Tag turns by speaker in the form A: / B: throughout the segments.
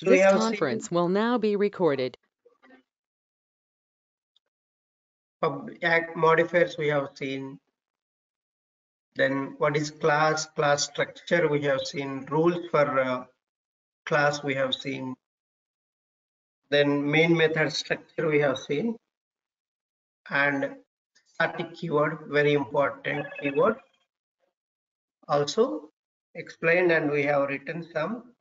A: This conference will now be recorded.
B: act modifiers we have seen. Then what is class, class structure we have seen, rules for uh, class we have seen. Then main method structure we have seen. And static keyword, very important keyword. Also explained and we have written some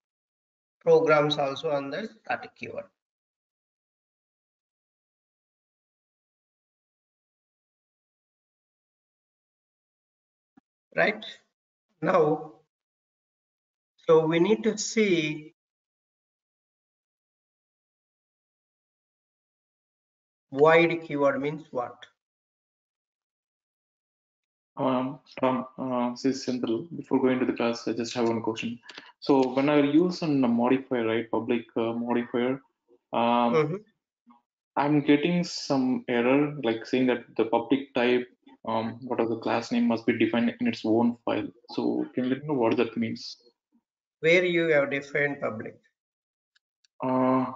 B: programs also on the static keyword. right now so we need to see void keyword means what
C: Um, um, uh, this is simple. Before going to the class, I just have one question. So when I use a modifier, right, public uh, modifier, um,
B: Mhm.
C: I'm getting some error, like saying that the public type, um, what are the class name must be defined in its own file. So can you let me know what that means?
B: where you have defined public
C: Uh,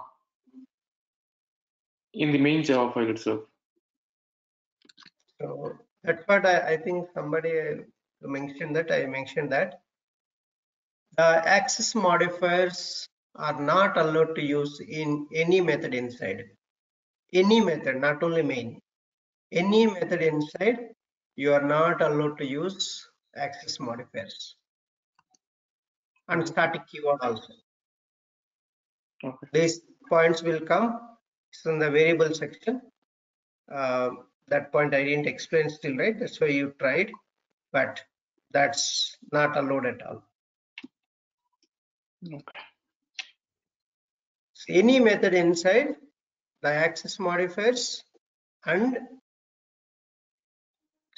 C: in the main Java file itself.
B: so that's what i, I think somebody mentioned that i mentioned that. The access modifiers are not allowed to use in any method inside. Any method not only main. Any method inside you are not allowed to use access modifiers. And static keyword also.
C: Okay.
B: these points will come. It's in the variable section. Uh, that point i didn't explain still right that's why you tried but that's not allowed at all
C: Okay.
B: So any method inside the access modifiers and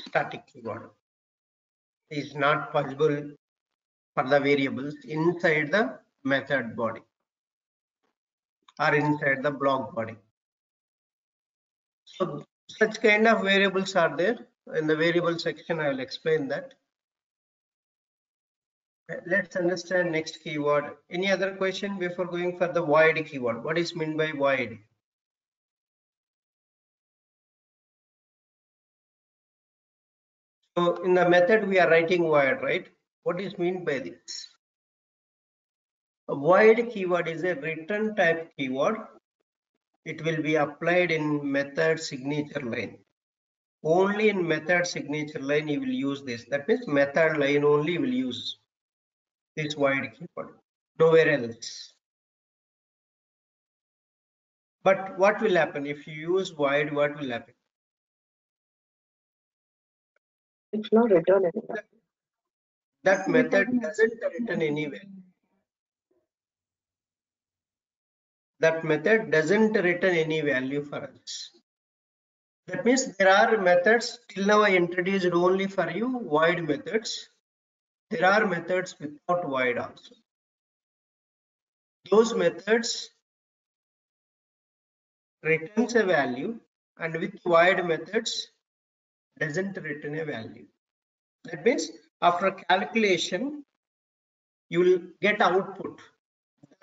B: static keyword is not possible for the variables inside the method body or inside the block body. So such kind of variables are there in the variable section. I will explain that. Let's understand next keyword. Any other question before going for the void keyword? What is meant by void? So in the method we are writing void, right? What is meant by this? A void keyword is a return type keyword. It will be applied in method signature line. Only in method signature line you will use this. That means method line only you will use this void keyword. Nowhere else. But what will happen if you use void? What will happen?
D: It's not return anywhere.
B: That method doesn't return anywhere. That method doesn't return any value for us. That means there are methods till now I introduced only for you void methods. There are methods without void also. Those methods returns a value and with void methods doesn't return a value. That means after calculation you will get output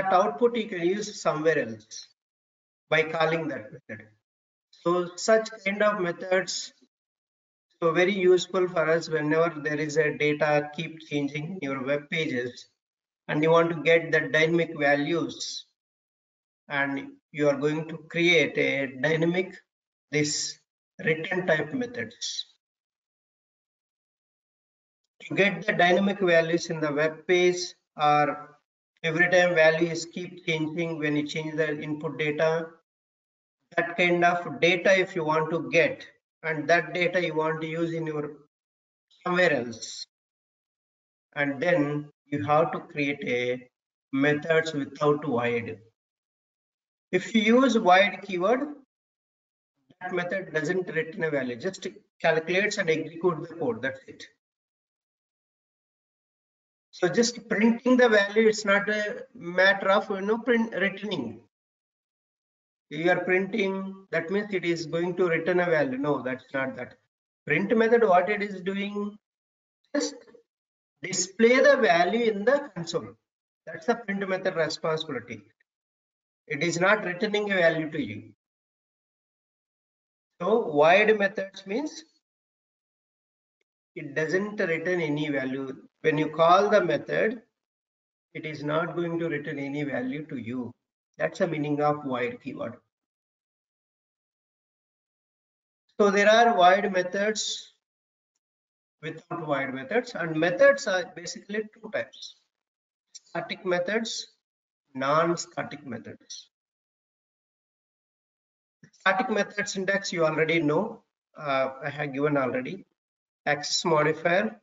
B: that output you can use somewhere else by calling that method. So such kind of methods so very useful for us whenever there is a data keep changing in your web pages and you want to get the dynamic values and you are going to create a dynamic this return type methods. To get the dynamic values in the web page or every time value is keep changing when you change the input data that kind of data if you want to get and that data you want to use in your somewhere else. And then you have to create a methods without void. If you use void keyword that method doesn't return a value. Just calculates and execute the code. That's it so just printing the value, it's not a matter of you know print returning. You are printing, that means it is going to return a value. No, that's not that. Print method, what it is doing, just display the value in the console. That's the print method responsibility. It is not returning a value to you. So void methods means it doesn't return any value. When you call the method, it is not going to return any value to you. That's the meaning of void keyword. So there are void methods without void methods and methods are basically two types. Static methods, non-static methods. Static method syntax you already know. Uh, I have given already. Access modifier,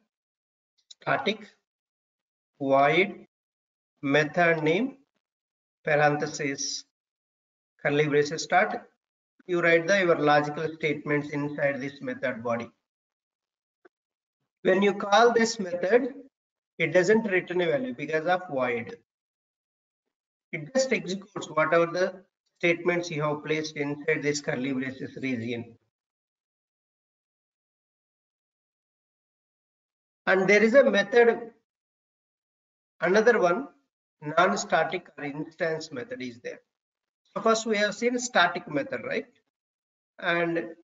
B: static, void, method name, parenthesis, curly braces start. You write the your logical statements inside this method body. When you call this method, it doesn't return a value because of void. It just executes whatever the statements you have placed inside this curly braces region. And there is a method, another one, non-static or instance method is there. So first we have seen static method, right? And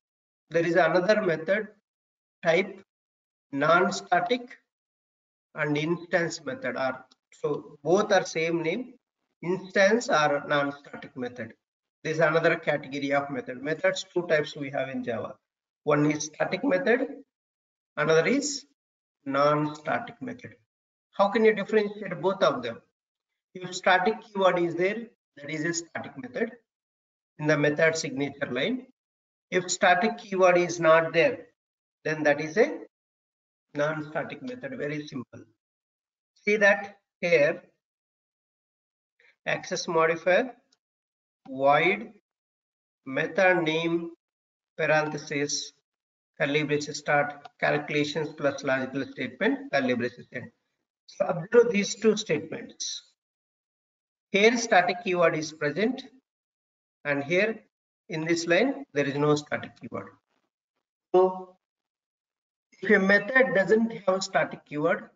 B: there is another method type non-static and instance method are so both are same name instance or non-static method this is another category of method methods two types we have in java one is static method another is non-static method. How can you differentiate both of them? If static keyword is there that is a static method in the method signature line. If static keyword is not there then that is a non-static method. Very simple. See that here access modifier void method name parenthesis curly braces start calculations plus logical statement curly braces end. So observe these two statements. Here static keyword is present and here in this line there is no static keyword. So if a method doesn't have a static keyword,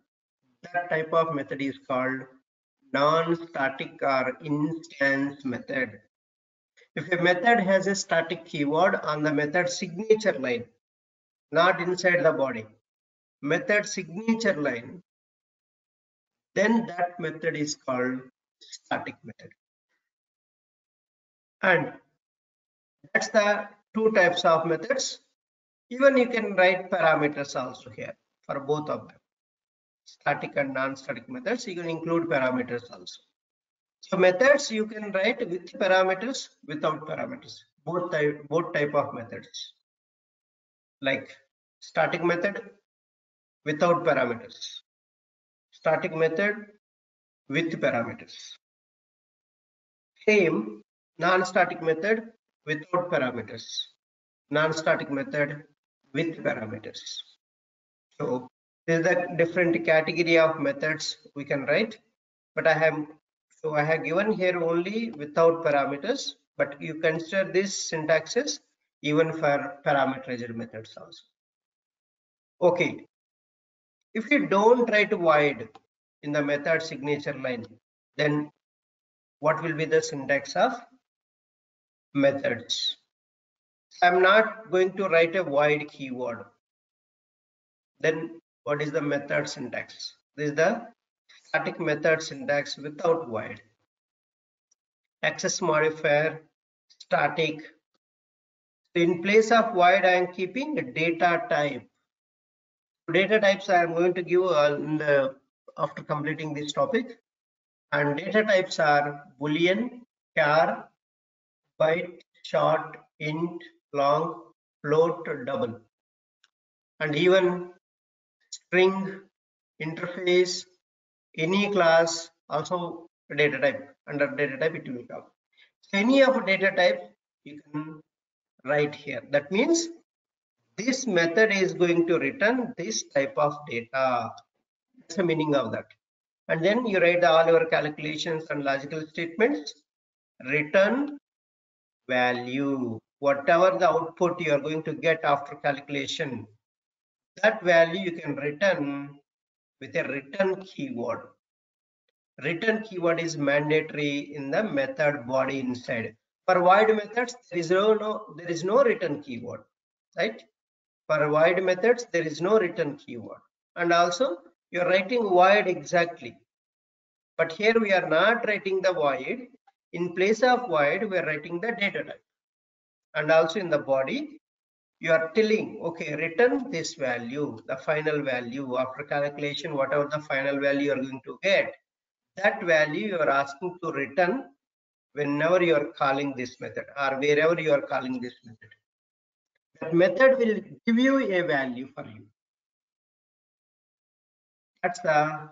B: that type of method is called non-static or instance method. If a method has a static keyword on the method signature line, not inside the body, method signature line, then that method is called static method. And that's the two types of methods even you can write parameters also here for both of them. Static and non-static methods, you can include parameters also. So methods you can write with parameters, without parameters, both type, both type of methods. Like static method without parameters, static method with parameters. Same non-static method without parameters, non-static method with parameters. So this is the different category of methods we can write, but I have so I have given here only without parameters, but you consider this syntaxes even for parameterized methods also. Okay, if you don't write void in the method signature line, then what will be the syntax of methods? I'm not going to write a void keyword. Then what is the method syntax? This is the static method syntax without void. Access modifier, static. In place of void, I am keeping data type. Data types I am going to give uh, in the, after completing this topic. And data types are boolean, char, byte, short, int, long, float, double. And even string, interface, any class, also data type. Under data type, it will come. Any of data type you can write here. That means this method is going to return this type of data. That's the meaning of that. And then you write all your calculations and logical statements. Return value whatever the output you are going to get after calculation, that value you can return with a return keyword. return keyword is mandatory in the method body inside. For void methods, there is no, no there is no return keyword, right? For void methods, there is no return keyword. And also you're writing void exactly. But here we are not writing the void. In place of void, we are writing the data type. And also in the body, you are telling, okay, return this value, the final value after calculation, whatever the final value you are going to get, that value you are asking to return whenever you are calling this method or wherever you are calling this method. That method will give you a value for you. That's the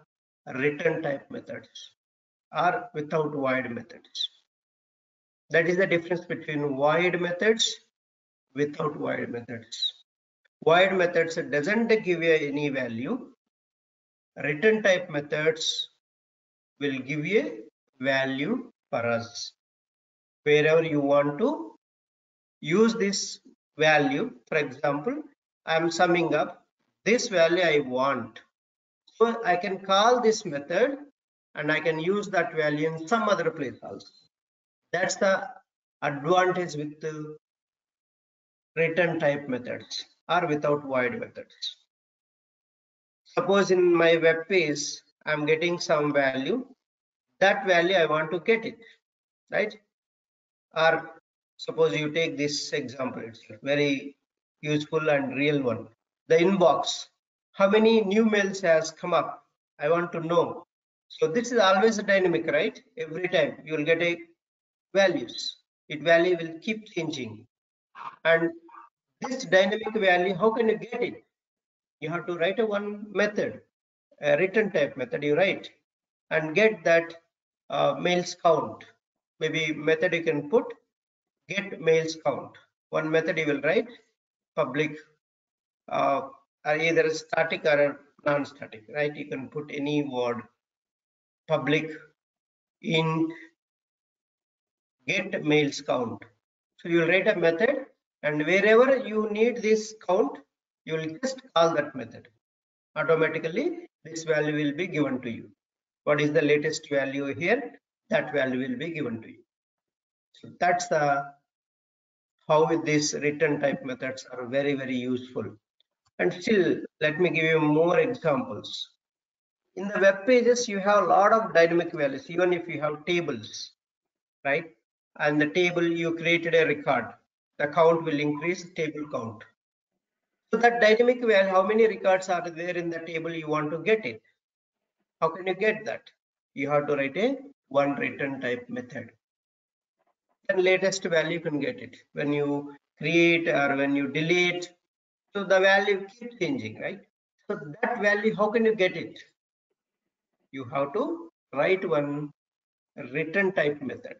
B: return type methods or without void methods. That is the difference between void methods without void methods. Void methods doesn't give you any value. Return type methods will give you value for us. Wherever you want to use this value, for example, I am summing up this value I want. So I can call this method and I can use that value in some other place also. That's the advantage with the return type methods or without void methods. Suppose in my web page, I'm getting some value. That value I want to get it, right? Or suppose you take this example, it's very useful and real one. The inbox, how many new mails has come up? I want to know. So this is always a dynamic, right? Every time you will get a values. It value will keep changing. And this dynamic value, how can you get it? You have to write a one method, a return type method you write and get that uh, mails count. Maybe method you can put get mails count. One method you will write public uh, or either static or non-static, right? You can put any word public in get mails count. So you will write a method and wherever you need this count, you will just call that method. Automatically, this value will be given to you. What is the latest value here? That value will be given to you. So that's the how these return type methods are very, very useful. And still, let me give you more examples. In the web pages, you have a lot of dynamic values, even if you have tables, right? And the table you created a record, the count will increase table count. So that dynamic value, how many records are there in the table you want to get it? How can you get that? You have to write a one return type method. Then latest value you can get it when you create or when you delete. So the value keeps changing, right? So that value, how can you get it? You have to write one return type method.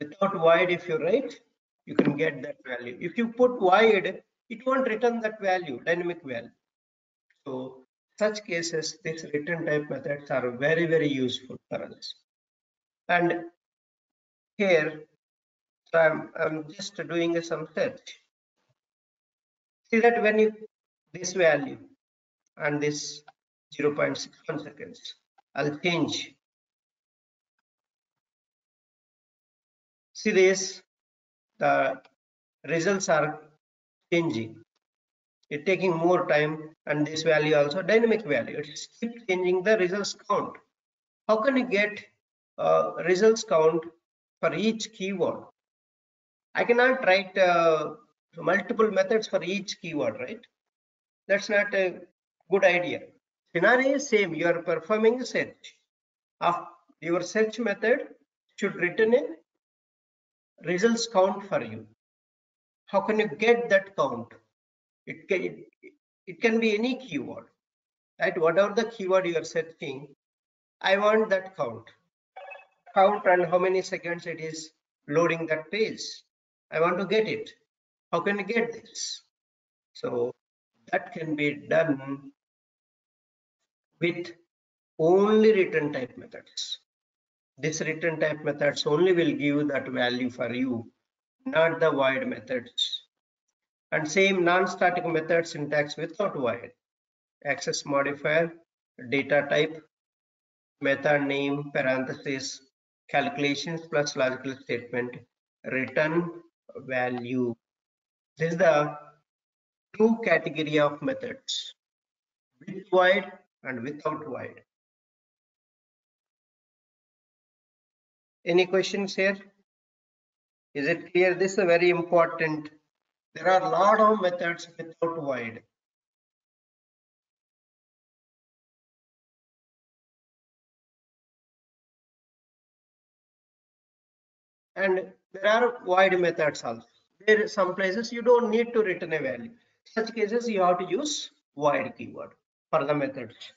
B: Without void, if you write, you can get that value. If you put void, it won't return that value, dynamic value. So such cases, these return type methods are very, very useful for us. And here, so I'm, I'm just doing some search. See that when you, this value and this 0.61 seconds, I'll change. See this, the results are changing. It's taking more time and this value also dynamic value. It keeps changing the results count. How can you get uh, results count for each keyword? I cannot write uh, multiple methods for each keyword, right? That's not a good idea. Scenario is same. You are performing a search. Of your search method should return a results count for you. How can you get that count? It can, it, can be any keyword, right? Whatever the keyword you are searching, I want that count. Count and how many seconds it is loading that page. I want to get it. How can i get this? So that can be done with only return type methods. This return type methods only will give that value for you, not the void methods. And same non-static method syntax without void. Access modifier, data type, method name parenthesis calculations plus logical statement return value. This is the two category of methods with void and without void. Any questions here? Is it clear? This is a very important there are a lot of methods without void. And there are void methods also. There are some places you don't need to return a value. Such cases you have to use void keyword for the methods.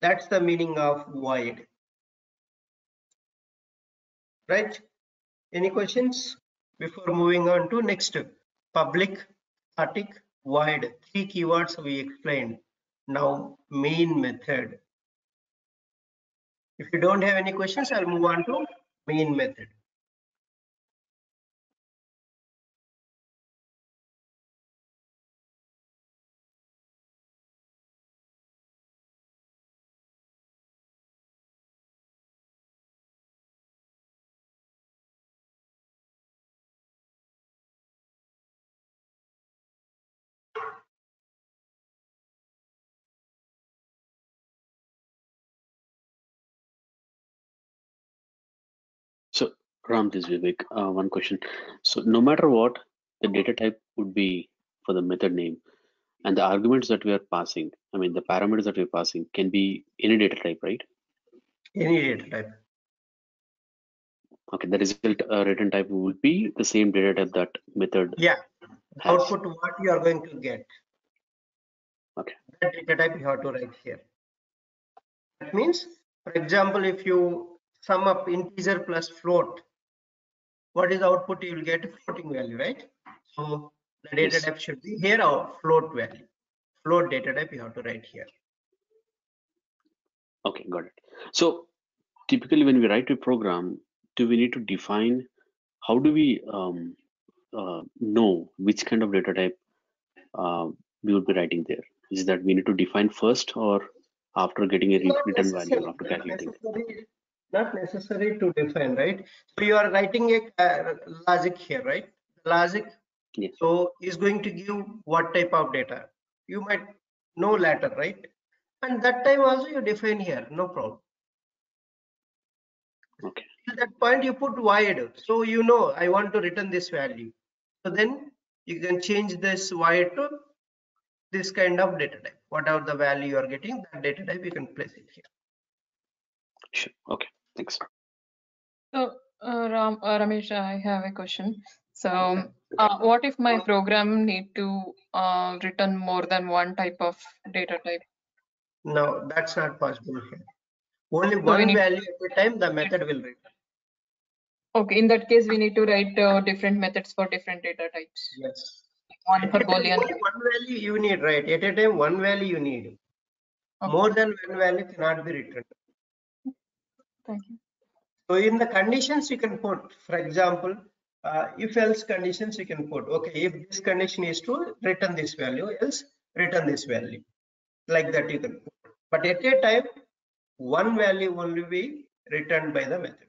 B: That's the meaning of void. Right? Any questions before moving on to next. Public static void. Three keywords we explained. Now main method. If you don't have any questions i'll move on to main method
E: Ram, this is Vivek. Uh, one question. So, no matter what, the data type would be for the method name, and the arguments that we are passing, I mean, the parameters that we're passing can be any data type, right?
B: any data type
E: Okay, the result uh, return type would be the same data type that method
B: yeah
E: has.
B: output what you are going to get
E: Okay.
B: that data type you have to write here that means for example if you sum up integer plus float what is the output you will get floating value right so the data type should be here our float value float data type you have to write here
E: Okay, got it. So, typically, when we write a program, do we need to define how do we um, uh, know which kind of data type uh, we would be writing there? Is that we need to define first or after getting a re- return value after calculating?
B: Not necessary to define, right? So you are writing a uh, logic here, right? Logic.
E: Yes.
B: So is going to give what type of data? You might know later, right? And that time also you define here, no problem.
E: Okay.
B: At that point you put void, so you know I want to return this value. So then you can change this void to this kind of data type. Whatever the value you are getting, that data type you can place it here.
E: Sure. Okay. Thanks.
F: So, uh, Ram, uh, Ramesh, I have a question. So, uh, what if my program need to uh, return more than one type of data type?
B: No, that's not possible here. Only
F: we
B: one value at a time, the method will return.
F: Okay, in that case, we need to write uh, different methods for different data types.
B: Yes.
F: One for Boolean.
B: One value you need, right? At a time, one value you need.
F: Okay.
B: More than one value cannot be returned.
F: Thank you.
B: So in the conditions you can put, for example, uh, if else conditions you can put, okay, if this condition is true, return this value, else return this value. Like that you can put. But at a time, one value only be returned by the method.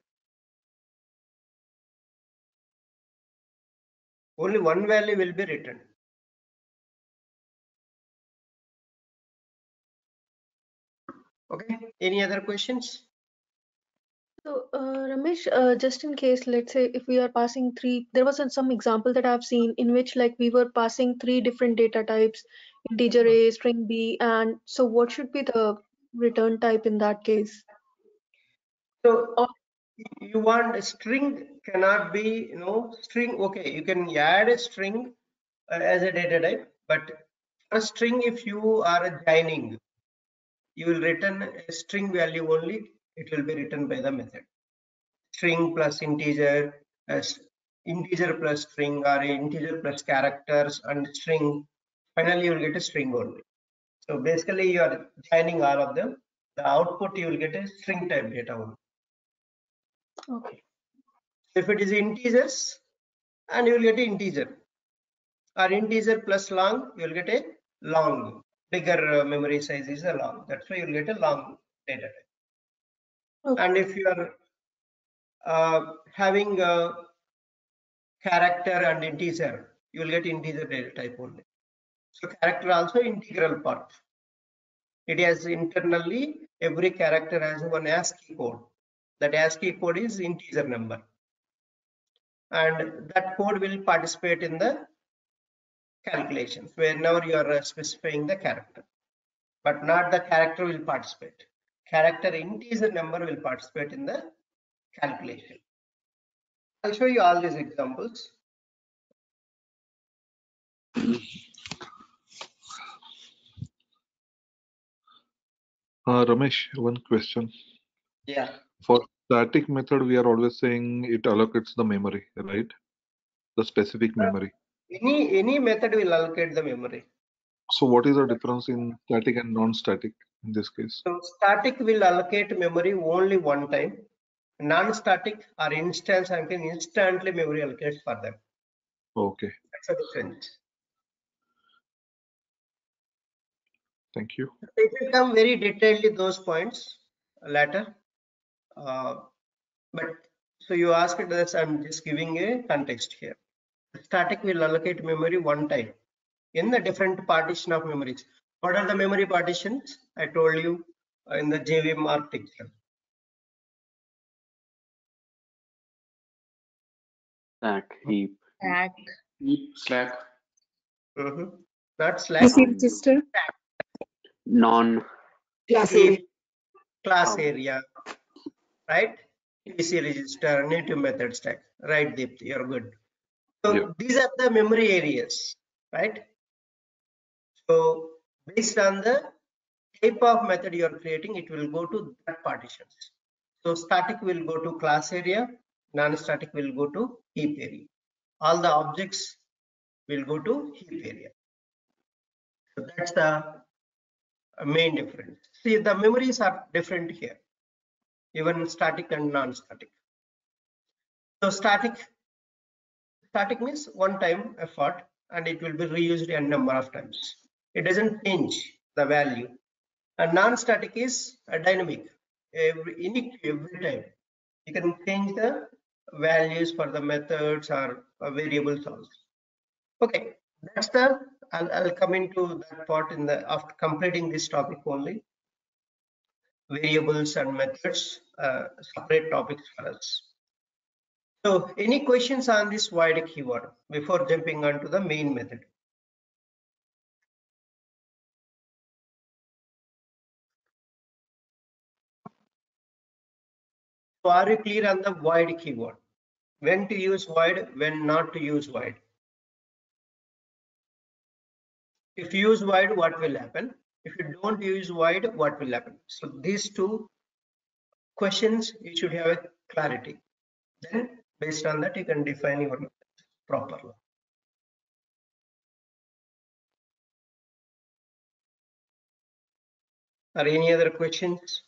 B: Only one value will be returned. Okay, any other questions?
D: So, uh, Ramesh, uh, just in case, let's say if we are passing three, there was some example that I've seen in which like we were passing three different data types, integer A, string B, and so what should be the return type in that case?
B: So
D: Or-
B: you want a string cannot be, you know, string, okay, you can add a string uh, as a data type, but a string, if you are joining, you will return a string value only, it will be written by the method. String plus integer, as integer plus string or integer plus characters and string, finally you will get a string only. So basically you are joining all of them, the output you will get a string type data only.
D: Okay.
B: if it is integers and you will get an integer or integer plus long you will get a long bigger uh, memory size is a long. That's why you'll get a long data type.
D: Okay.
B: And if you are uh, having a character and integer, you will get integer data type only. So character also integral part. It has internally every character has one ASCII code. That ASCII code is integer number. And that code will participate in the calculations whenever you are specifying the character. But not the character will participate. Character integer number will participate in the calculation. I'll show you all these examples.
G: Uh, Ramesh, one question.
B: Yeah.
G: For static method, we are always saying it allocates the memory, right? The specific memory.
B: Any any method will allocate the memory.
G: So what is the difference in static and non-static in this case?
B: So static will allocate memory only one time. Non-static or instance I can instantly memory allocates for them.
G: Okay,
B: That's a difference.
G: thank you.
B: It will come very detailedly those points later. Uh, but so you asked this, I'm just giving a context here. Static will allocate memory one time in the different partition of memories. What are the memory partitions? I told you in the JVM architecture.
E: Stack, heap,
F: Stack.
C: Heap, Slack.
B: Mhm. Not slack,
H: PC register,
E: non,
H: class
B: heap,
H: area.
B: class
E: Oh.
B: area, right? PC register, native method stack, right, Deepti, you're good. So
G: Yeah.
B: these are the memory areas, right? So based on the type of method you are creating, it will go to that partitions. So static will go to class area, non-static will go to heap area. All the objects will go to heap area. So that's the main difference. See, the memories are different here, even static and non-static. So static, static means one time effort and it will be reused a number of times. It doesn't change the value. And non-static is a dynamic, every, any, every time. You can change the values for the methods or variables also. Okay, that's the, I'll, I'll come into that part in the, after completing this topic only. Variables and methods, uh, separate topics for us. So any questions on this void keyword before jumping on to the main method? So are you clear on the void keyword? When to use void, when not to use void? If you use void, what will happen? If you don't use void, what will happen? So these two questions, you should have a clarity. Then based on that, you can define your properly. Are any other questions?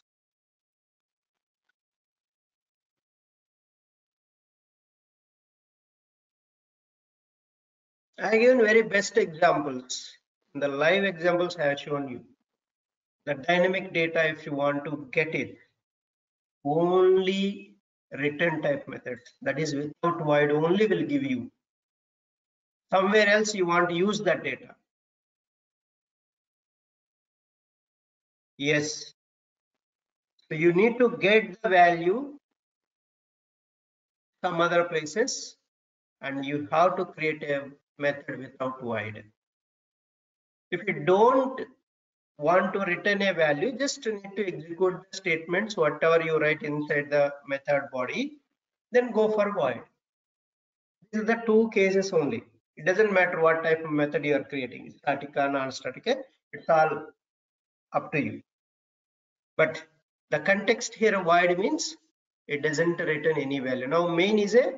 B: I given very best examples. The live examples I have shown you. The dynamic data, if you want to get it, only return type methods, that is without void only will give you. Somewhere else you want to use that data. Yes. So you need to get the value some other places and you have to create a method without void. If you don't want to return a value, just need to execute the statements, whatever you write inside the method body, then go for void. These are the two cases only. It doesn't matter what type of method you are creating, static or non-static, it's all up to you. But the context here void means it doesn't return any value. Now main is a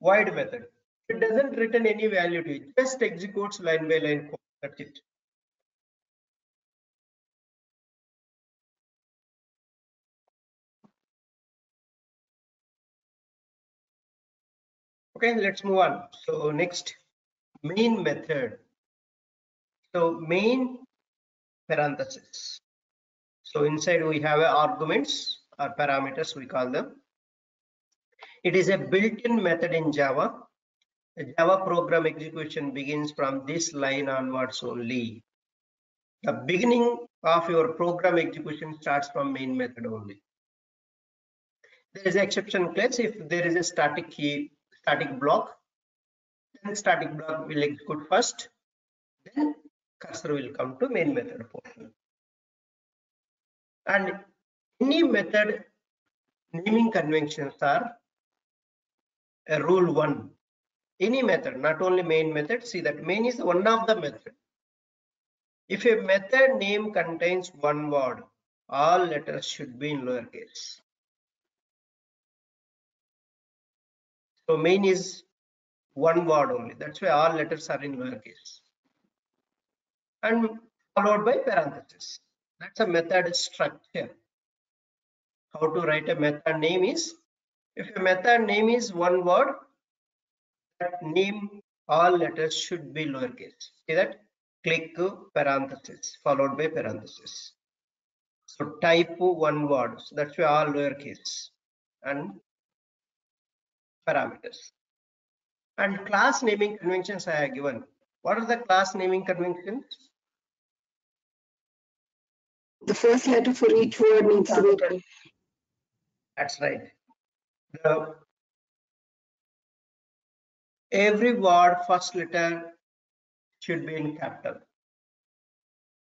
B: void method. It doesn't return any value to it, just executes line by line code. That's it. Okay, let's move on. So next, main method. So main parenthesis. So inside we have arguments or parameters, we call them. It is a built-in method in Java. Java program execution begins from this line onwards only. The beginning of your program execution starts from main method only. There is exception clause if there is a static key, static block, then static block will execute first, then cursor will come to main method portion. And any method naming conventions are a rule one. Any method, not only main method, see that main is one of the method. If a method name contains one word, all letters should be in lowercase. So main is one word only. That's why all letters are in lowercase. And followed by parenthesis. That's a method structure. How to write a method name is, if a method name is one word, name all letters should be lowercase. See that? Click parenthesis followed by parenthesis. So type one word. So that's why all lowercase and parameters. And class naming conventions I have given. What are the class naming conventions?
H: The first letter for each word needs to be capital.
B: That's right. The every word first letter should be in capital.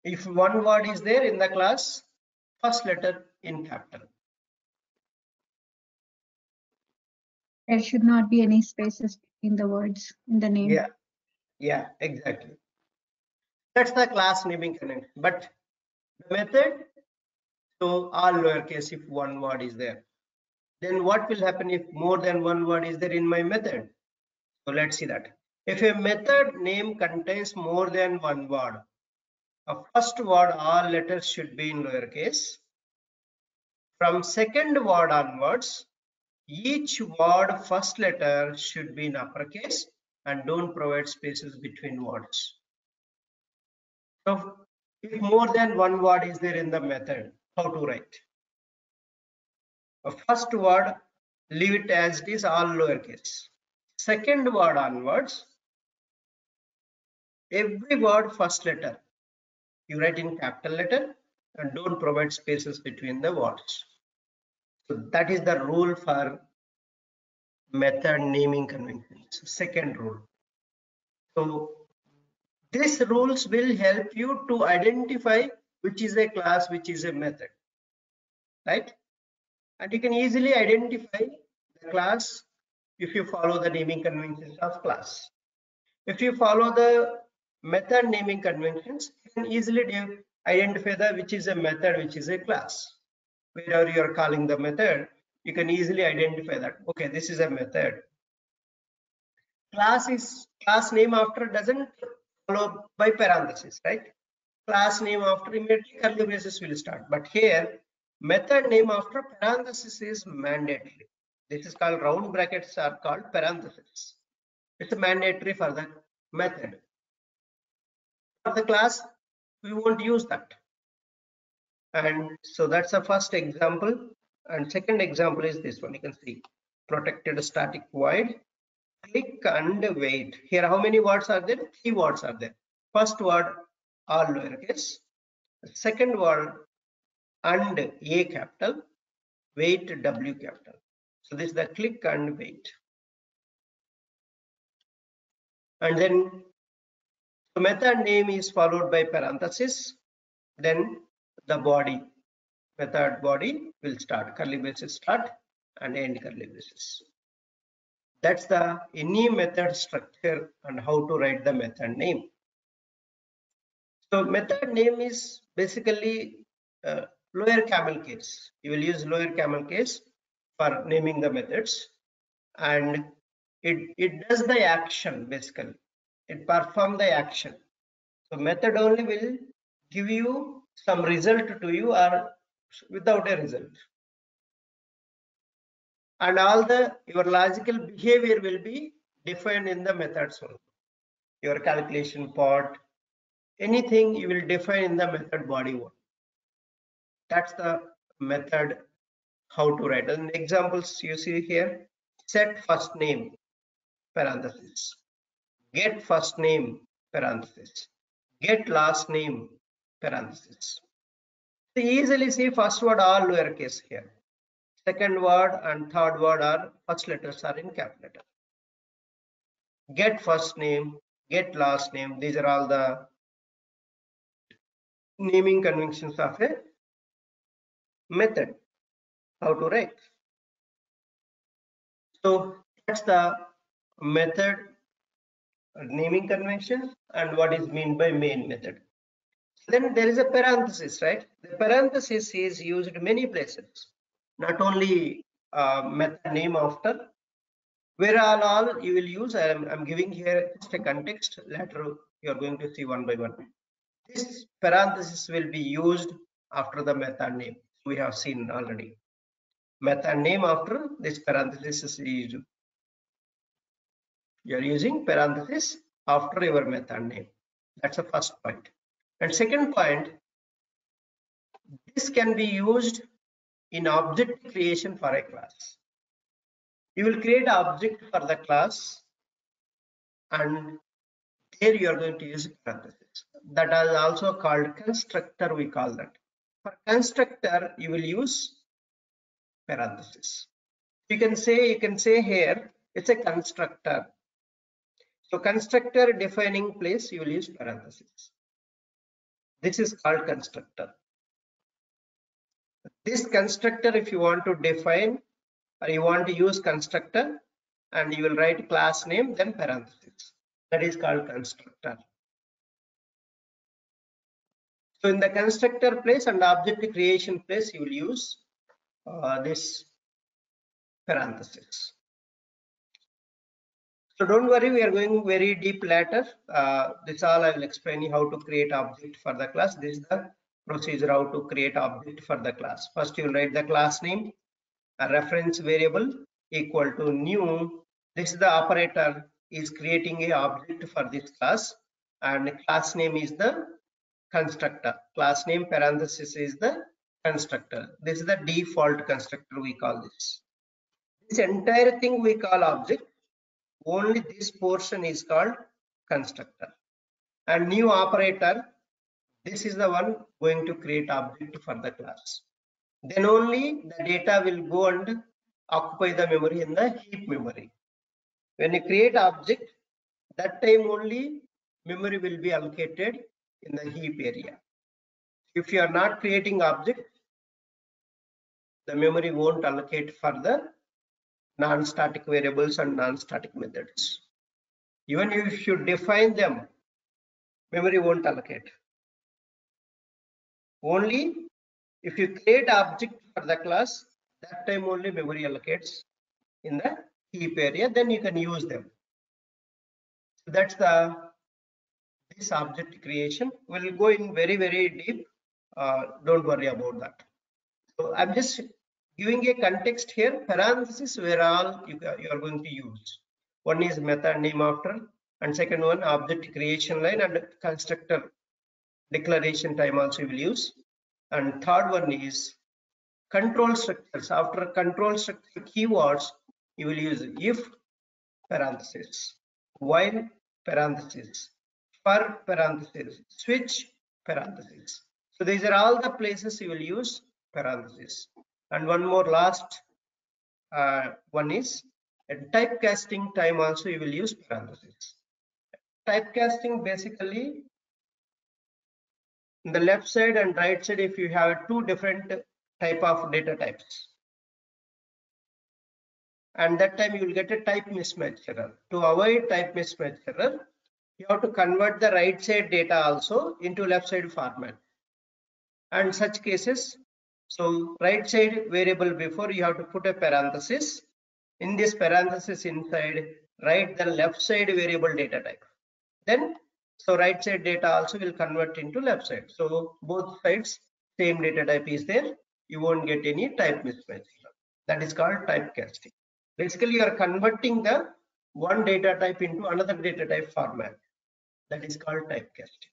B: If one word is there in the class, first letter in capital.
I: There should not be any spaces in the words in the name.
B: Yeah, yeah, exactly. That's the class naming convention. But the method, so all lowercase if one word is there. Then what will happen if more than one word is there in my method? So let's see that. If a method name contains more than one word, a first word all letters should be in lowercase. From second word onwards, each word first letter should be in uppercase and don't provide spaces between words. So if more than one word is there in the method, how to write? A first word, leave it as it is all lowercase. Second word onwards, every word first letter, you write in capital letter and don't provide spaces between the words. So that is the rule for method naming conventions. Second rule. So these rules will help you to identify which is a class, which is a method, right? And you can easily identify the class if you follow the naming conventions of class. If you follow the method naming conventions, you can easily identify the which is a method, which is a class. Wherever you are calling the method, you can easily identify that. Okay, this is a method. Class is class name after doesn't follow by parenthesis, right? Class name after immediately curly braces will start. But here, method name after parenthesis is mandatory. This is called round brackets are called parentheses. It's a mandatory for the method. For the class, we won't use that. And so that's the first example. And second example is this one. You can see protected static void. Click and wait. Here, how many words are there? Three words are there. First word, all lowercase. Second word, and A capital. Wait, W capital. So this is the click and wait. And then the method name is followed by parenthesis. Then the body, method body will start, curly braces start and end curly braces. That's the any method structure and how to write the method name. So method name is basically uh, lower camel case. You will use lower camel case for naming the methods and it, it does the action basically. It perform the action. So method only will give you some result to you or without a result. And all the your logical behavior will be defined in the methods only. Your calculation part, anything you will define in the method body one. That's the method how to write. And examples you see here, set first name, parenthesis, get first name, parenthesis, get last name, parenthesis. So easily see first word all lowercase here. Second word and third word are first letters are in capital letter. Get first name, get last name. These are all the naming conventions of a method. How to write. So that's the method naming convention and what is meant by main method. Then there is a parenthesis, right? The parenthesis is used many places, not only uh, method name after. Where all, all you will use, I am I'm giving here just a context. Later you are going to see one by one. This parenthesis will be used after the method name. We have seen already. Method name after this parenthesis is. You are using parenthesis after your method name. That's the first point. And second point, this can be used in object creation for a class. You will create an object for the class and here you are going to use parenthesis. That is also called constructor, we call that. For constructor, you will use parenthesis. You can say, you can say here, it's a constructor. So constructor defining place, you will use parenthesis. This is called constructor. This constructor, if you want to define or you want to use constructor and you will write class name, then parenthesis. That is called constructor. So in the constructor place and object creation place, you will use uh, this parenthesis. So don't worry, we are going very deep later. Uh, this all I will explain you how to create object for the class. This is the procedure how to create object for the class. First you will write the class name, a reference variable equal to new. This is the operator is creating a object for this class and class name is the constructor. Class name parenthesis is the constructor. This is the default constructor we call this. This entire thing we call object only this portion is called constructor and new operator this is the one going to create object for the class then only the data will go and occupy the memory in the heap memory when you create object that time only memory will be allocated in the heap area if you are not creating object the memory won't allocate for the non-static variables and non-static methods. Even if you define them, memory won't allocate. Only if you create object for the class, that time only memory allocates in the heap area, then you can use them. So that's the this object creation. We'll go in very, very deep. Uh, don't worry about that. So I'm just giving a context here, parenthesis where all you, you are going to use. One is method name after, and second one object creation line and constructor declaration time also you will use. And third one is control structures. After control structure keywords, you will use if parenthesis, while parentheses, for parenthesis, switch parenthesis. So these are all the places you will use and one more last uh, one is a typecasting time also you will use parentheses typecasting basically in the left side and right side if you have two different type of data types. And that time you will get a type mismatch error. To avoid type mismatch error you have to convert the right side data also into left side format. And such cases so right side variable before you have to put a parenthesis. In this parenthesis inside, write the left side variable data type. Then, so right side data also will convert into left side. So both sides, same data type is there. You won't get any type mismatch. That is called typecasting. Basically, you are converting the one data type into another data type format. That is called typecasting.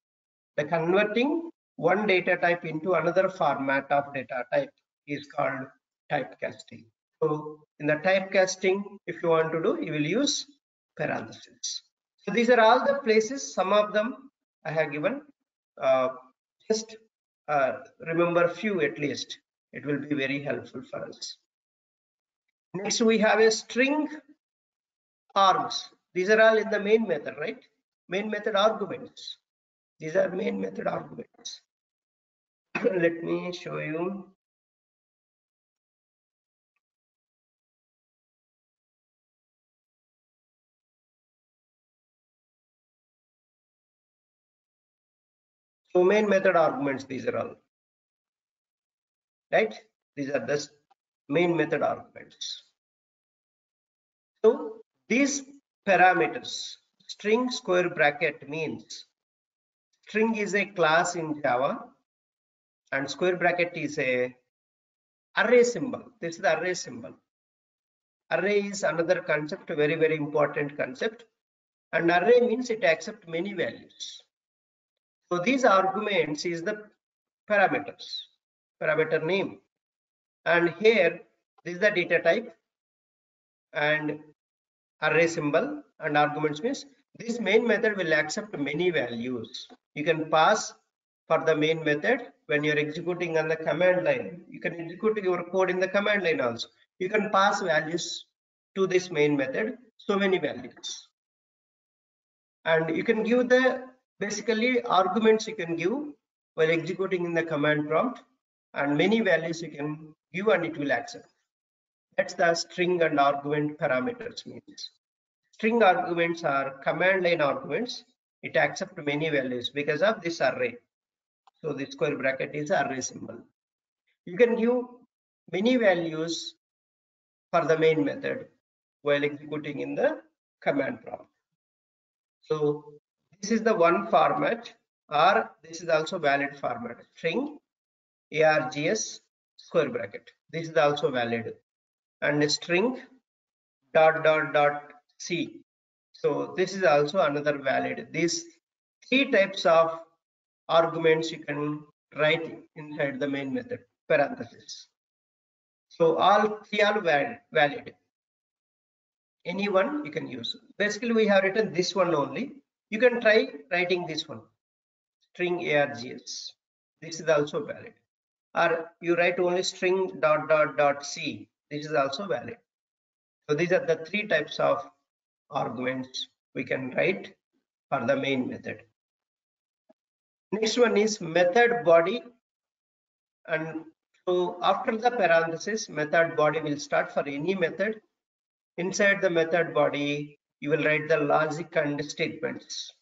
B: The converting one data type into another format of data type is called typecasting. So in the typecasting, if you want to do, you will use parentheses. So these are all the places, some of them I have given. Uh, just uh, remember few at least. It will be very helpful for us. Next, we have a string args. These are all in the main method, right? Main method arguments. These are main method arguments. Let me show you. So main method arguments, these are all. Right? These are the main method arguments. So these parameters, string square bracket means string is a class in Java and square bracket is a array symbol. This is the array symbol. Array is another concept, very, very important concept. And array means it accepts many values. So these arguments is the parameters, parameter name. And here, this is the data type and array symbol and arguments means this main method will accept many values. You can pass for the main method when you're executing on the command line. You can execute your code in the command line also. You can pass values to this main method, so many values. And you can give the basically arguments you can give while executing in the command prompt and many values you can give and it will accept. That's the string and argument parameters means. String arguments are command line arguments. It accepts many values because of this array. So the square bracket is array symbol. You can give many values for the main method while executing in the command prompt. So this is the one format or this is also valid format string args square bracket. This is also valid and string dot dot dot c. So this is also another valid. These three types of arguments you can write inside the main method parenthesis. So all three are valid. valid. Any one you can use. Basically, we have written this one only. You can try writing this one string args. This is also valid. Or you write only string dot dot dot c. This is also valid. So these are the three types of arguments we can write for the main method. Next one is method body. And so after the parenthesis, method body will start for any method. Inside the method body, you will write the logic and statements.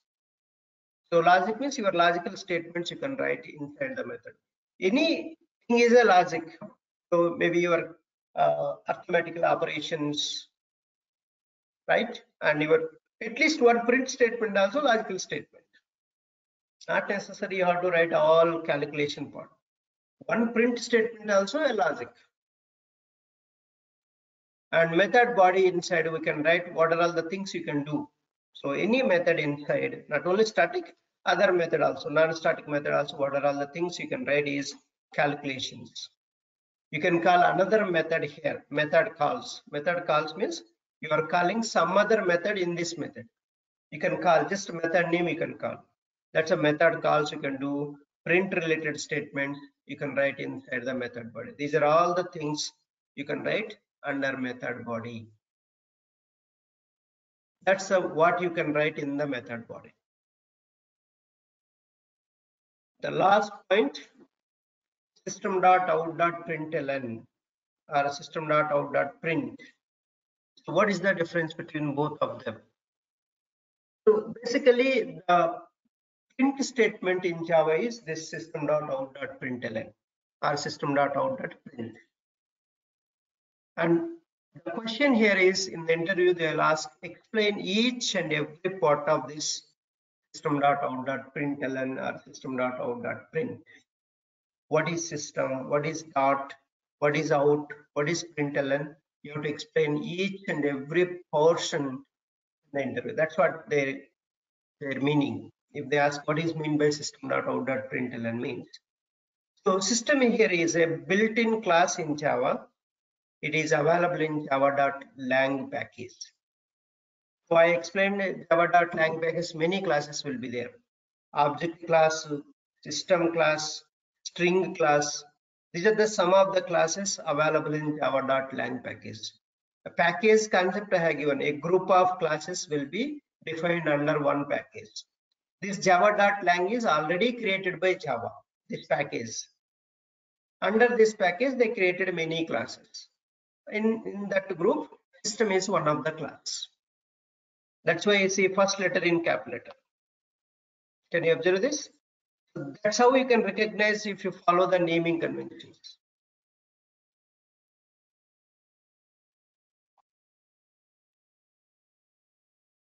B: So logic means your logical statements you can write inside the method. Anything is a logic. So maybe your uh, arithmetical operations, right? And your at least one print statement also logical statement. Not necessary you have to write all calculation part. One print statement also a logic. And method body inside we can write what are all the things you can do. So any method inside, not only static, other method also, non-static method also, what are all the things you can write is calculations. You can call another method here, method calls. Method calls means you are calling some other method in this method. You can call just method name you can call. That's a method calls you can do print related statement you can write inside the method body. These are all the things you can write under method body. That's a, what you can write in the method body. The last point system.out.println or system.out.print. So what is the difference between both of them? So basically the print statement in Java is this system.out.println or system.out.print. And the question here is in the interview they'll ask explain each and every part of this system.out.println or system.out.print. What is system? What is dot? What is out? What is println? You have to explain each and every portion in the interview. That's what they their meaning. if they ask what is mean by system.out.println means. So system here is a built-in class in Java. It is available in java.lang package. So I explained java.lang package, many classes will be there. Object class, system class, string class. These are the some of the classes available in java.lang package. A package concept I have given, a group of classes will be defined under one package. This java.lang is already created by Java, this package. Under this package, they created many classes. In, in that group, system is one of the class. That's why you see first letter in cap letter. Can you observe this? That's how you can recognize if you follow the naming conventions.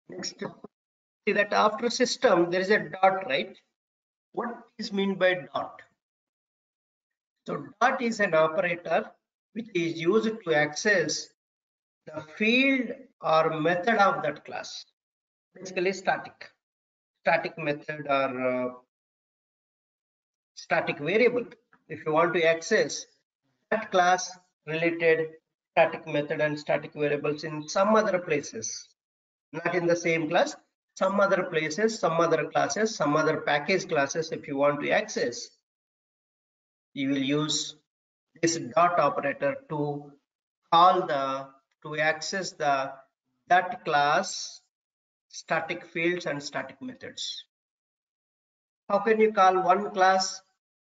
B: Next, see that after system, there is a dot, right? What is mean by dot? So dot is an operator which is used to access the field or method of that class. Basically static, static method or uh, static variable. If you want to access that class related static method and static variables in some other places, not in the same class, some other places, some other classes, some other package classes, if you want to access, you will use this dot operator to call the to access the that class static fields and static methods. How can you call one class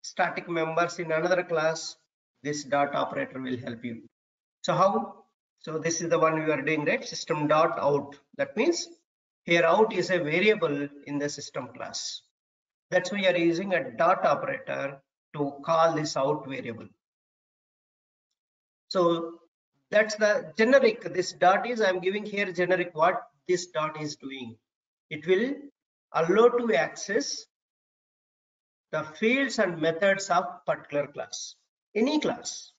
B: static members in another class? This dot operator will help you. So how? So this is the one we are doing right system dot out. That means here out is a variable in the system class. That's why we are using a dot operator to call this out variable. So that's the generic. This dot is I'm giving here generic what this dot is doing. It will allow to access the fields and methods of particular class, any class.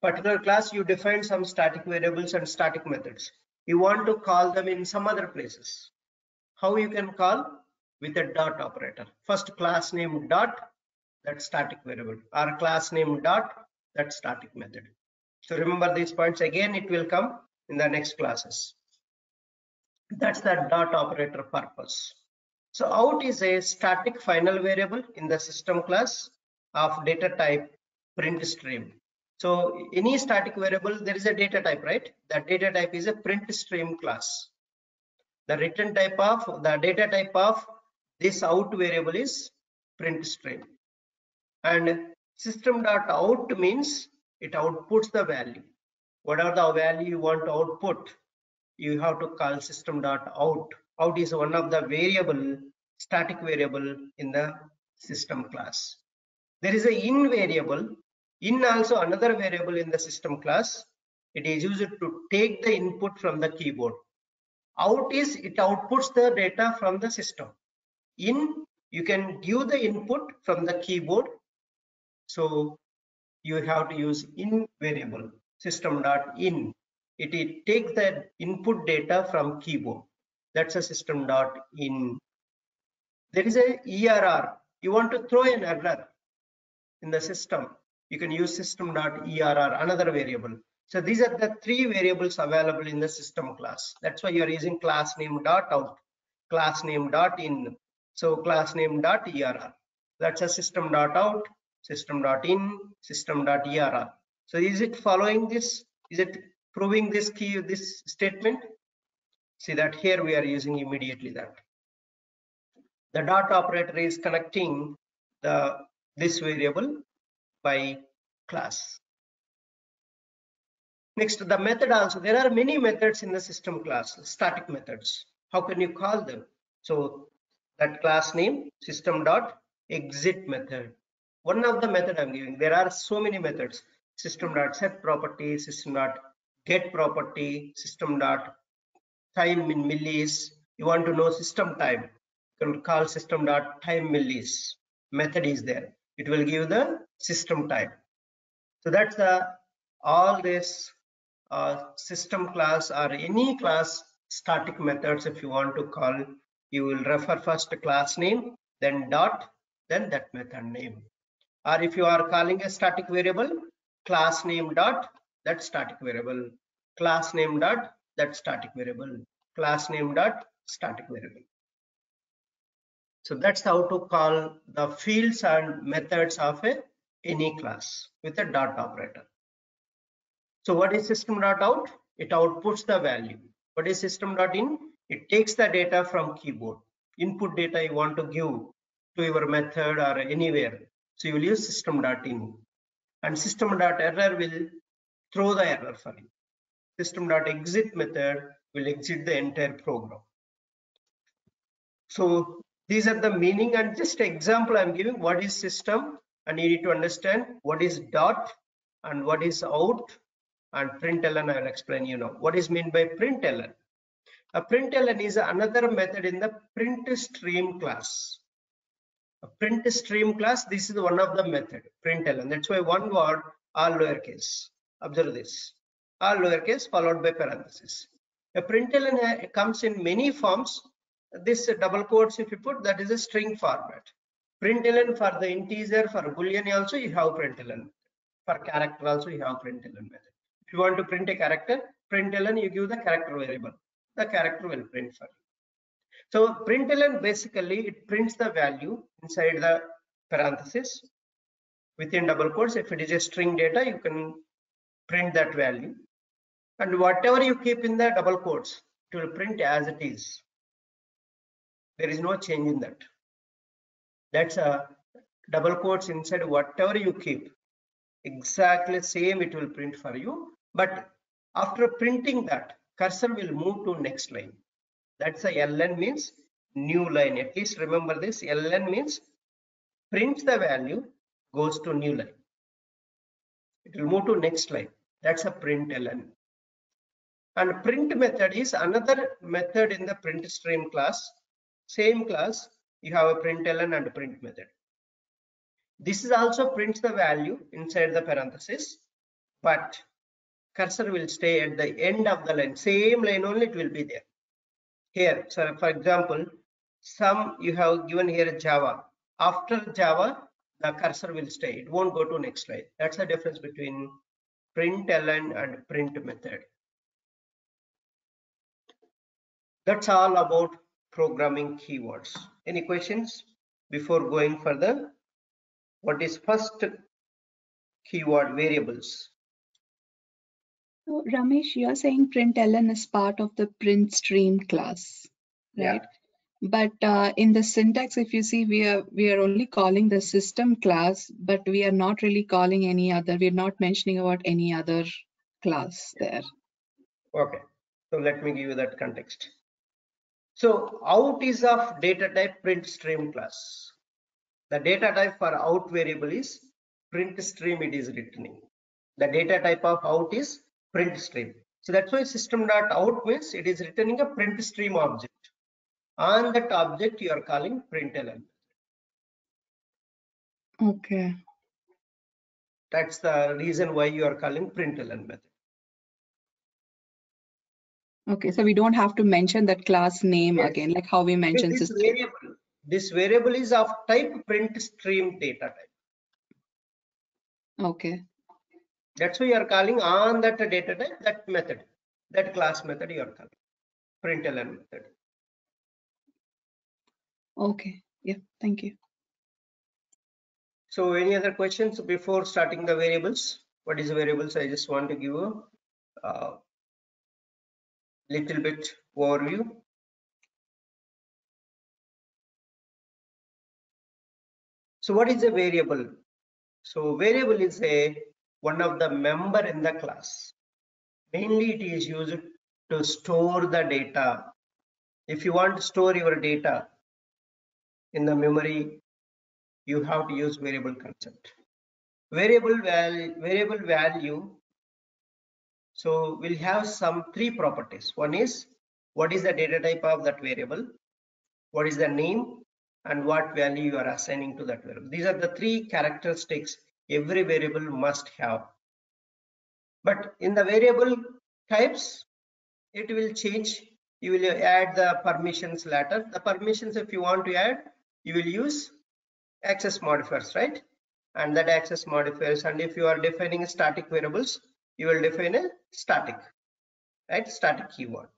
B: Particular class, you define some static variables and static methods. You want to call them in some other places. How you can call? With a dot operator. First class name dot, that static variable, or class name dot, that static method. So remember these points again, it will come in the next classes. That's the dot operator purpose. So out is a static final variable in the system class of data type print stream. So any static variable, there is a data type, right? That data type is a print stream class. The return type of the data type of this out variable is print stream. And system dot out means it outputs the value. Whatever the value you want to output, you have to call system dot out. Is one of the variable, static variable in the system class. There is a in variable. In also another variable in the system class. It is used to take the input from the keyboard. Out is it outputs the data from the system. In you can give the input from the keyboard. So you have to use in variable system dot in. It, it takes the input data from keyboard that's a system dot in. There is a err you want to throw an error in the system you can use system dot err another variable. So these are the three variables available in the system class. That's why you are using class name dot out class name dot in. So class name dot err that's a system dot out system dot in system dot err so is it following this is it proving this key this statement see that here we are using immediately that the dot operator is connecting the this variable by class. Next, the method also. There are many methods in the system class, static methods. How can you call them? So that class name system dot exit method. One of the method I'm giving. There are so many methods. System dot set property, system dot get property, system dot time in millis. You want to know system time. You can call system dot time millis. Method is there. It will give the system type. So that's the all this uh, system class or any class static methods if you want to call you will refer first to class name, then dot, then that method name. Or if you are calling a static variable, class name dot, that static variable, class name dot, that static variable, class name dot, static variable. So that's how to call the fields and methods of a any class with a dot operator. So what is system dot out? It outputs the value. What is system dot in? It takes the data from keyboard. Input data you want to give to your method or anywhere. So you will use system dot in. And system dot error will throw the error for you. System dot exit method will exit the entire program. So these are the meaning and just example I'm giving what is system and you need to understand what is dot and what is out and println I'll explain you know what is mean by println. A println is another method in the print stream class. A print stream class this is one of the method println that's why one word all lowercase observe this Ah, all lowercase followed by parenthesis. A println comes in many forms. This double quotes if you put that is a string format. Println for the integer for boolean also you have println for character also you have println method. If you want to print a character println you give the character variable. The character will print for you. So println basically it prints the value inside the parenthesis. Within double quotes if it is a string data you can print that value and whatever you keep in the double quotes it will print as it is. There is no change in that. That's a double quotes inside whatever you keep. Exactly same it will print for you. But after printing that cursor will move to next line. That's a ln means new line. At least remember this ln means prints the value goes to new line. It will move to next line. That's a print ln and print method is another method in the print stream class. Same class you have a println and print method. This is also prints the value inside the parenthesis but cursor will stay at the end of the line. Same line only it will be there. Here so for example some you have given here java. After java the cursor will stay. It won't go to next line. That's the difference between println and print method that's all about programming keywords. Any questions before going further? What is first keyword variables?
J: So Ramesh, you're saying println is part of the print stream class, right?
B: Yeah.
J: But uh, in the syntax, if you see, we are we are only calling the system class, but we are not really calling any other. We're not mentioning about any other class there.
B: Okay, so let me give you that context. So out is of data type print stream class. The data type for out variable is print stream it is returning. The data type of out is print stream. So that's why system dot out means it is returning a print stream object. On that object you are calling println.
J: Okay.
B: That's the reason why you are calling println method.
J: Okay, so we don't have to mention that class name
B: Yes.
J: again, like how we mentioned
B: This
J: system.
B: variable, this variable is of type print stream data type.
J: Okay,
B: That's why you are calling on that data type, that method, that class method you are calling println method.
J: okay, yeah, thank you.
B: So any other questions before starting the variables? What is variables? I just want to give a uh, little bit overview. So what is a variable? So variable is a one of the member in the class. Mainly it is used to store the data. If you want to store your data in the memory, you have to use variable concept. Variable value, variable value. So we'll have some three properties. One is what is the data type of that variable? What is the name? and what value you are assigning to that variable. These are the three characteristics every variable must have. But in the variable types, it will change you will add the permissions later. The permissions, if you want to add, you will use access modifiers, right? And that access modifiers. And if you are defining static variables, you will define a static, right? Static keyword.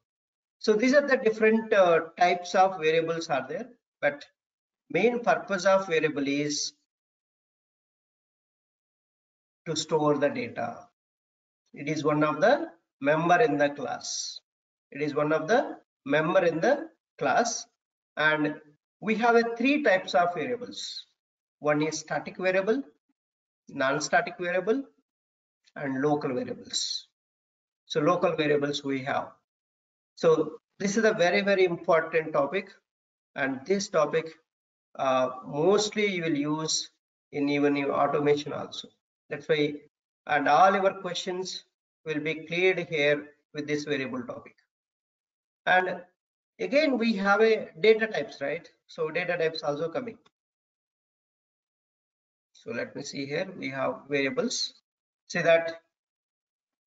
B: So these are the different uh, types of variables are there, but main purpose of variable is to store the data. It is one of the member in the class. It is one of the member in the class and we have a three types of variables. One is static variable, non-static variable and local variables. So local variables we have. So this is a very, very important topic and this topic uh, mostly you will use in even your automation also. That's why and all your questions will be cleared here with this variable topic. And again, we have a data types, right? So data types also coming. So let me see here. We have variables. Say that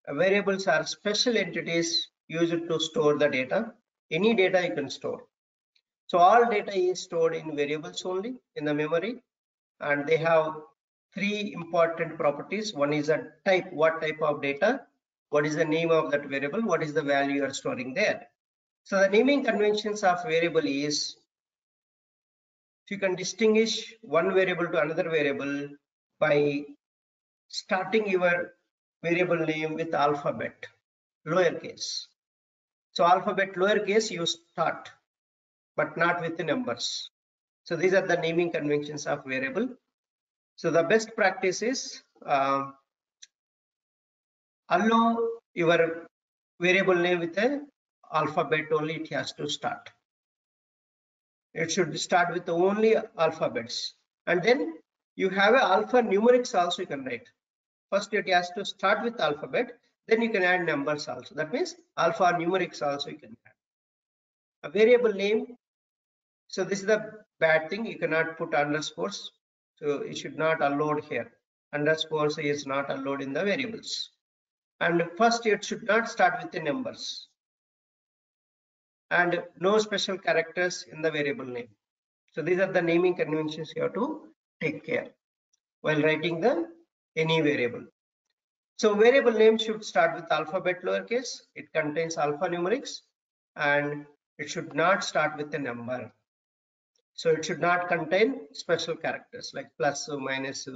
B: variables are special entities used to store the data. Any data you can store. So all data is stored in variables only in the memory, and they have three important properties. One is a type, what type of data, what is the name of that variable, what is the value you are storing there. So the naming conventions of variable is if you can distinguish one variable to another variable by starting your variable name with alphabet lowercase. So alphabet lowercase you start, but not with the numbers. So these are the naming conventions of variable. So the best practice is uh, allow your variable name with a alphabet only it has to start. It should start with only alphabets. And then you have a alpha numerics also you can write. First it has to start with alphabet, then you can add numbers also. That means alpha numerics also you can add. A variable name. So this is the bad thing. You cannot put underscores. So it should not allowed here. Underscores is not allowed in the variables. And first it should not start with the numbers and no special characters in the variable name. So these are the naming conventions you have to take care while writing the any variable. So variable name should start with alphabet lowercase. It contains alphanumerics and it should not start with a number. So it should not contain special characters like plus or minus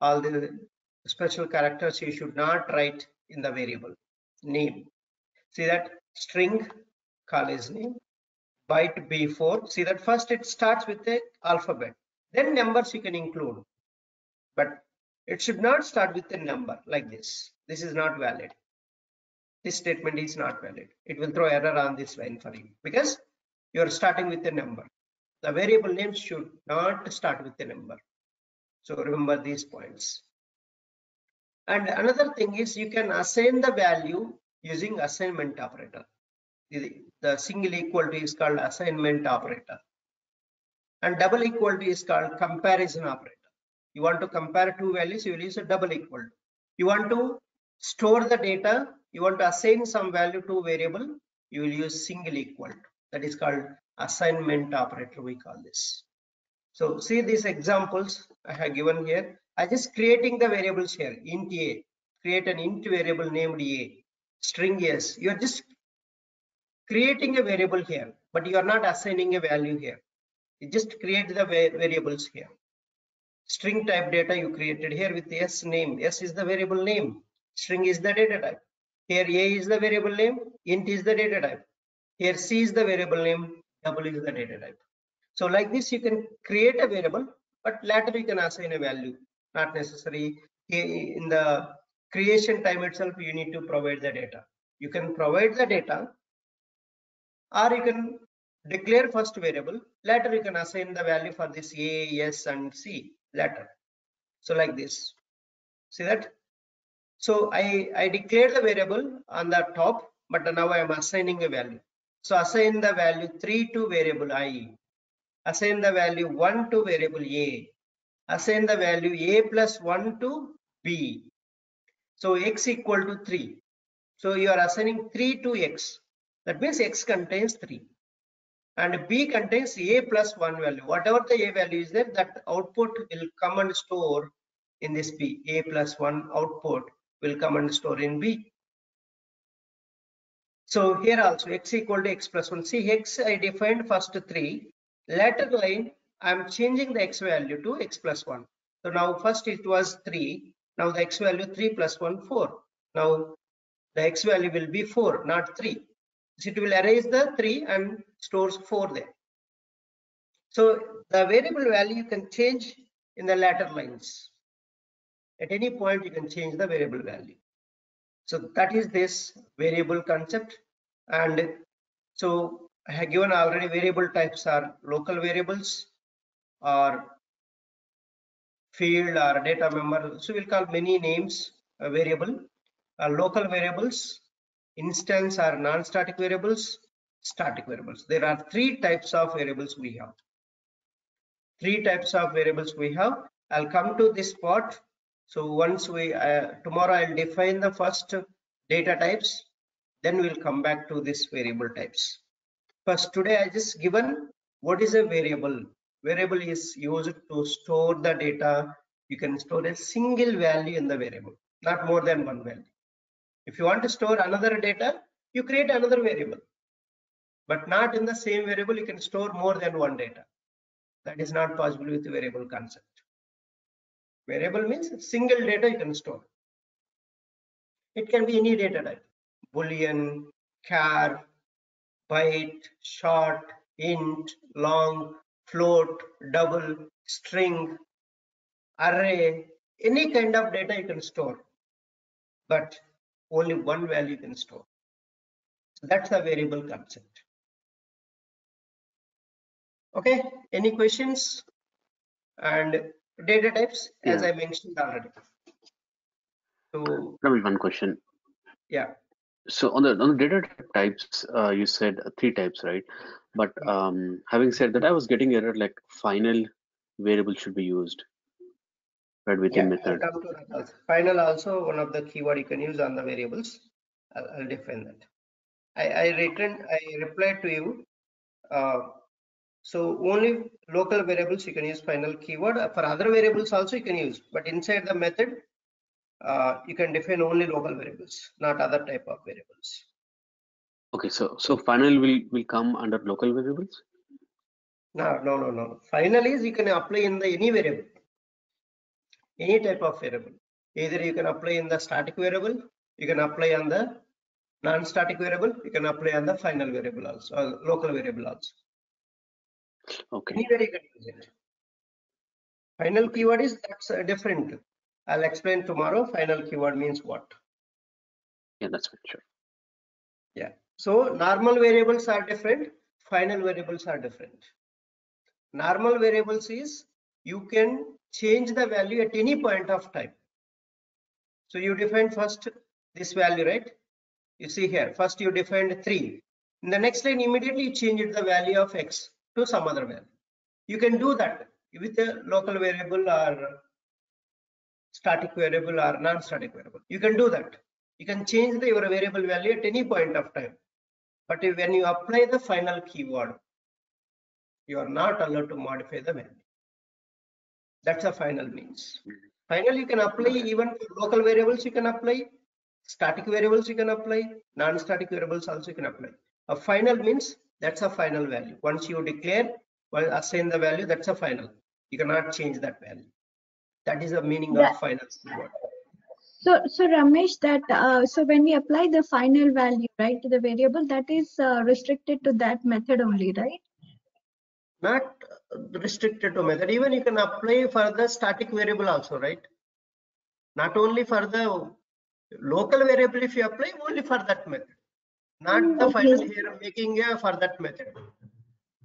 B: all the special characters you should not write in the variable name. See that string college name byte b4 see that first it starts with the alphabet then numbers you can include but it should not start with a number like this. This is not valid. This statement is not valid. It will throw error on this line for you because you are starting with a number. The variable name should not start with a number. So remember these points. And another thing is you can assign the value using assignment operator. The, single equal to is called assignment operator. And double equal to is called comparison operator you want to compare two values you will use a double equal. You want to store the data you want to assign some value to variable you will use single equal. That is called assignment operator we call this. So see these examples i have given here? I just creating the variables here int a. Create an int variable named a. String s. You are just creating a variable here, but you are not assigning a value here. You just create the variables here. String type data you created here with s name. S is the variable name. String is the data type. Here a is the variable name. Int is the data type. Here c is the variable name. Double is the data type. So like this, you can create a variable, but later you can assign a value. Not necessary. In the creation time itself, you need to provide the data. You can provide the data or you can declare first variable later you can assign the value for this a s and c later so like this. See that? So i i declared the variable on the top but now i am assigning a value. So assign the value 3 to variable i. Assign the value 1 to variable a. Assign the value a plus 1 to b. So x equal to 3 so you are assigning 3 to x. That means x contains 3 and b contains a plus 1 value. Whatever the a value is there, that output will come and store in this b. a plus 1 output will come and store in b. So here also x equal to x plus 1. See x I defined first 3. Later line I am changing the x value to x plus 1. So now first it was 3. Now the x value 3 plus 1 4. Now the x value will be 4 not 3. So it will erase the 3 and stores 4 there. So the variable value you can change in the latter lines. At any point you can change the variable value. So that is this variable concept. And so I have given already variable types are local variables or field or data member. So we'll call many names a variable. Uh, local variables, instance or non-static variables, static variables. There are three types of variables we have. Three types of variables we have. I'll come to this part so once we, uh, tomorrow I'll define the first data types, then we'll come back to this variable types. First today I just given what is a variable. Variable is used to store the data. You can store a single value in the variable, not more than one value. If you want to store another data, you create another variable, but not in the same variable. You can store more than one data. That is not possible with the variable concept. Variable means single data you can store. It can be any data type, boolean, char, byte, short, int, long, float, double, string, array, any kind of data you can store, but only one value you can store. So that's the variable concept. Okay, any questions? And data types as i mentioned already so
E: Ramesh, one question.
B: yeah
E: So on the on the data types, uh, you said three types, right? But um, having said that, I was getting error like final variable should be used right within
B: I'll
E: method.
B: to that also. final also one of the keyword you can use on the variables i'll, I'll define that i i returned i replied to you uh, so only local variables you can use final keyword for other variables also you can use but inside the method uh, you can define only local variables not other type of variables
E: Okay, so so final will will come under local variables.
B: No, no, no, no. Final is you can apply in the any variable, any type of variable. Either you can apply in the static variable, you can apply on the non-static variable, you can apply on the final variable also, or local variable also.
E: Okay,
B: Anywhere you can use it. Final keyword is that's uh, different. I'll explain tomorrow. Final keyword means what.
E: yeah, that's fine. Sure.
B: Yeah. So normal variables are different. Final variables are different. Normal variables is you can change the value at any point of time. So you define first this value, right? You see here, first you defined three. In the next line, immediately you change it the value of x to some other value. You can do that with a local variable or static variable or non-static variable. You can do that. You can change the, your variable value at any point of time. But if- when you apply the final keyword, you are not allowed to modify the value. That's a final means. Final you can apply even for local variables you can apply, static variables you can apply, non-static variables also you can apply. A final means that's a final value. Once you declare, well, assign the value, that's a final. You cannot change that value. That is the meaning
I: That-
B: of final keyword.
I: So, so Ramesh, that uh, so when we apply the final value, right, to the variable, that is uh, restricted to that method only, right?
B: Not restricted to method. Even you can apply for the static variable also, right? Not only for the local variable if you apply only for that method. Not
I: Mm,
B: the
I: okay.
B: final here I'm making a for that method.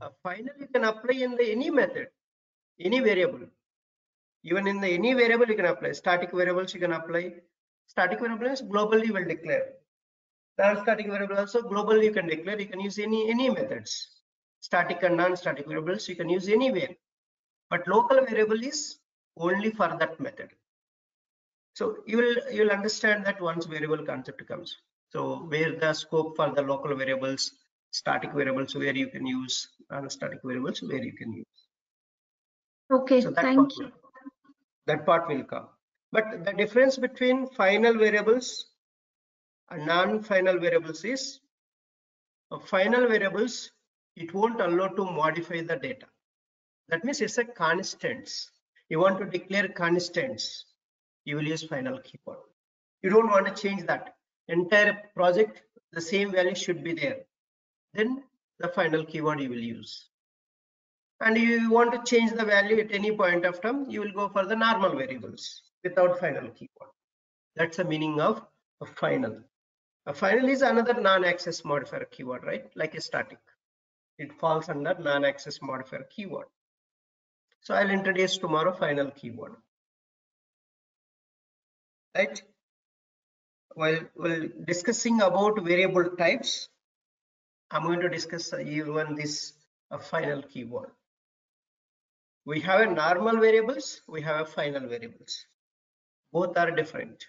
B: A final you can apply in the any method, any variable. Even in the any variable you can apply. Static variables you can apply. Static variables globally will declare. Non-static variable also globally you can declare. You can use any any methods. Static and non-static variables you can use anywhere. But local variable is only for that method. So you will you will understand that once variable concept comes. So where the scope for the local variables, static variables where you can use, and static variables where you can use.
I: Okay,
B: So that
I: thank
B: part
I: you.
B: will- That part will come. But the difference between final variables and non-final variables is final variables, it won't allow to modify the data. That means it's a constants. You want to declare constants, you will use final keyword. You don't want to change that. Entire project, the same value should be there. Then the final keyword you will use and you want to change the value at any point of time, you will go for the normal variables without final keyword. That's the meaning of a final. A final is another non-access modifier keyword, right? Like a static. It falls under non-access modifier keyword. So I'll introduce tomorrow final keyword. Right? While, while discussing about variable types, I'm going to discuss uh, even this a final keyword we have a normal variables we have a final variables. Both are different.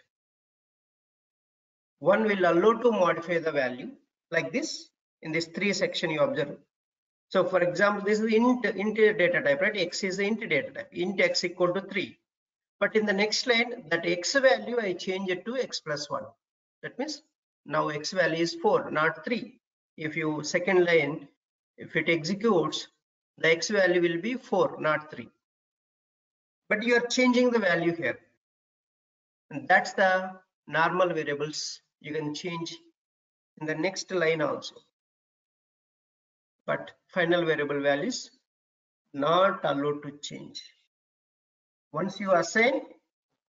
B: One will allow to modify the value like this. In this three section you observe. So for example this is int int data type right? X is the int data type. Int x equal to 3 but in the next line that x value i change it to x plus 1 that means now x value is 4 not 3 if you second line if it executes the x value will be 4 not 3 but you are changing the value here. And that's the normal variables you can change in the next line also. But final variable values not allowed to change once you assign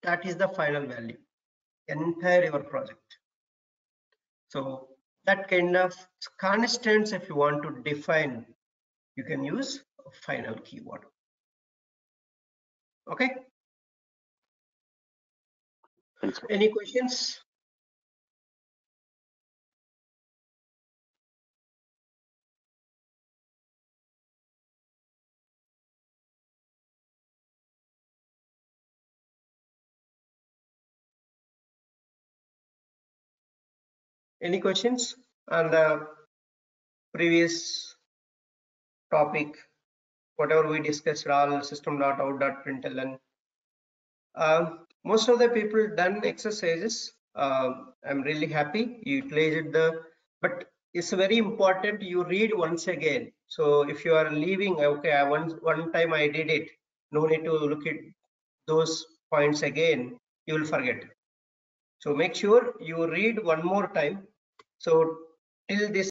B: that is the final value entire your project. So that kind of constants if you want to define you can use a final keyword. Okay?
E: Thanks.
B: any questions any questions on the previous topic? Whatever we discussed all system.out.println um, most of the people done exercises um, i'm really happy you utilized the but it's very important you read once again. So if you are leaving okay I one one time i did it no need to look at those points again you will forget. So make sure you read one more time so till this